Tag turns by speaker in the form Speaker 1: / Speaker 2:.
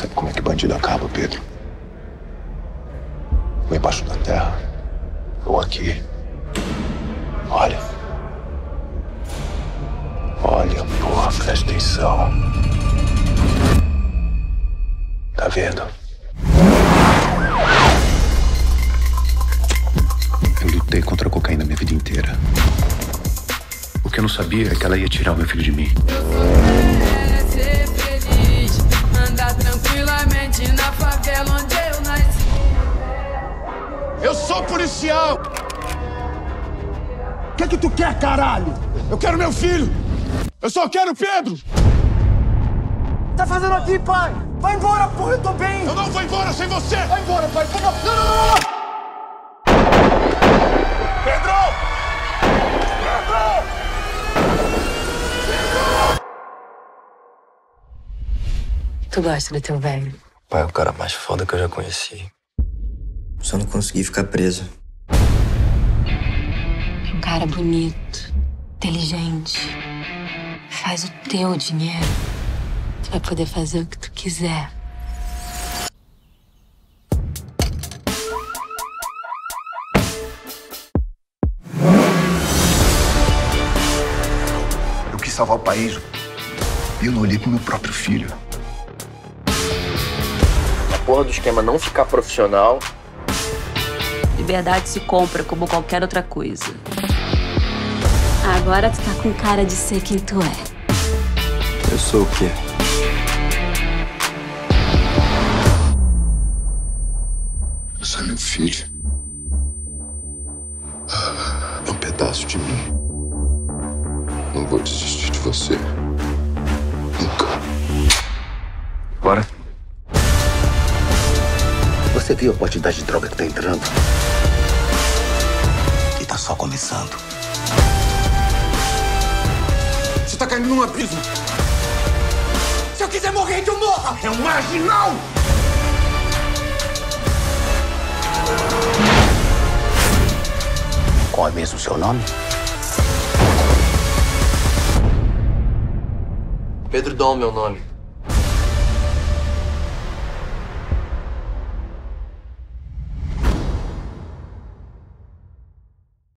Speaker 1: Sabe como é que bandido acaba, Pedro? Ou embaixo da terra, ou aqui. Olha. Olha, porra, presta atenção. Tá vendo? Eu lutei contra a cocaína minha vida inteira. O que eu não sabia é que ela ia tirar o meu filho de mim.
Speaker 2: Sou policial!
Speaker 3: O que, que tu quer, caralho?
Speaker 2: Eu quero meu filho! Eu só quero o Pedro!
Speaker 3: Tá fazendo aqui, pai? Vai embora, porra, eu tô bem!
Speaker 2: Eu não vou embora sem você!
Speaker 3: Vai embora, pai! Não, não, não, não! não.
Speaker 2: Pedro!
Speaker 4: Tu gosta do teu velho?
Speaker 5: Pai é o cara mais foda que eu já conheci. Só não consegui ficar preso.
Speaker 4: Um cara bonito, inteligente. Faz o teu dinheiro. Tu vai poder fazer o que tu quiser.
Speaker 1: Eu quis salvar o país. E eu não olhei pro meu próprio filho.
Speaker 5: A porra do esquema não ficar profissional.
Speaker 6: Liberdade se compra como qualquer outra coisa.
Speaker 4: Agora tu tá com cara de ser quem tu é.
Speaker 5: Eu sou o quê?
Speaker 1: Você é meu filho. É um pedaço de mim. Não vou desistir de você. Nunca.
Speaker 5: Bora.
Speaker 7: Você viu a quantidade de droga que tá entrando? E tá só começando.
Speaker 2: Você tá caindo num abismo! Se eu quiser morrer, que eu morra! É um marginal!
Speaker 7: Qual é mesmo o seu nome?
Speaker 5: Pedro Dom, meu nome.